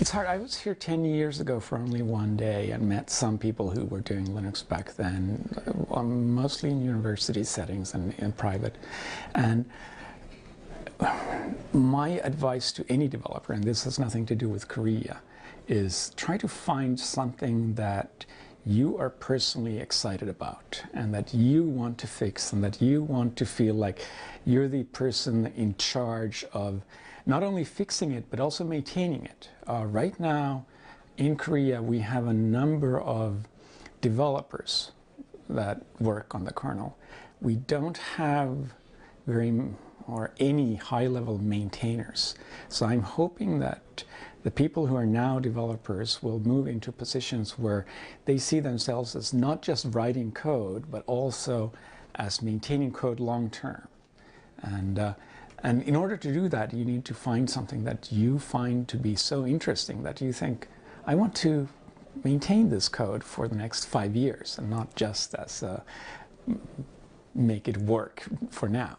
It's hard. I was here 10 years ago for only one day and met some people who were doing Linux back then, uh, um, mostly in university settings and, and private. And my advice to any developer, and this has nothing to do with Korea, is try to find something that you are personally excited about and that you want to fix and that you want to feel like you're the person in charge of not only fixing it but also maintaining it. Uh, right now in Korea we have a number of developers that work on the kernel. We don't have very or any high-level maintainers. So I'm hoping that the people who are now developers will move into positions where they see themselves as not just writing code, but also as maintaining code long term. And, uh, and in order to do that, you need to find something that you find to be so interesting that you think, I want to maintain this code for the next five years and not just as uh, make it work for now.